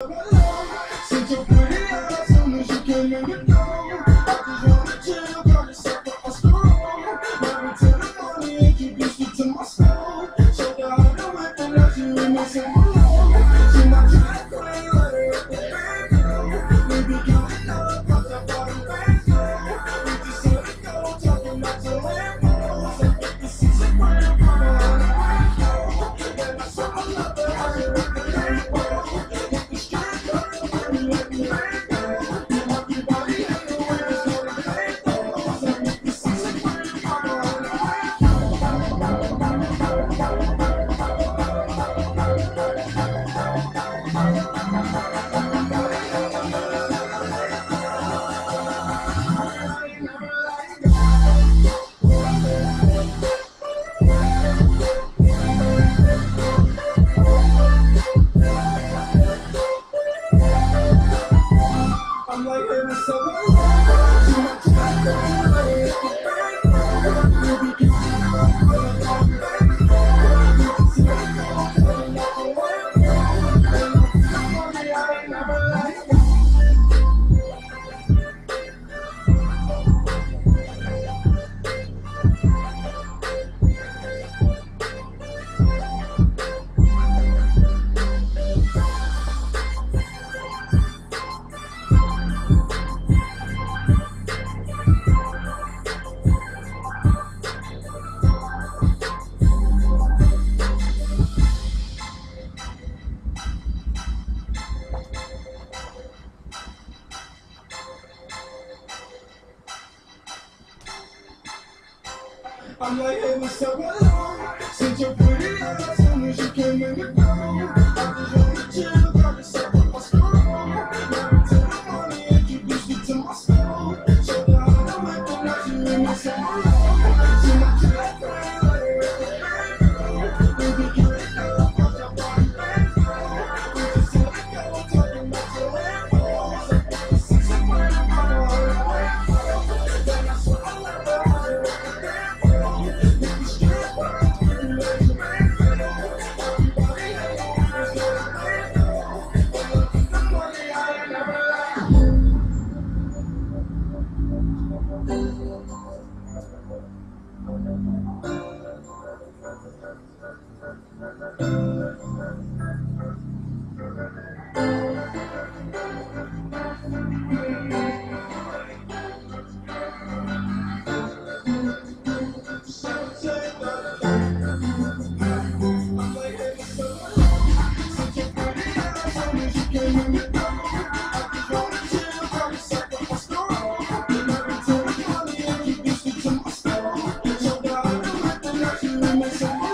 Since you put it out, I tell you can make so I'm like, hey, what's up? Hello. Since you're pretty ass soon as you came in the room, I just wanna chill, grab yourself on my scroll. Now until the morning, introduce you to my soul. Show you how to make the night you in my soul. Thank you. Bisa.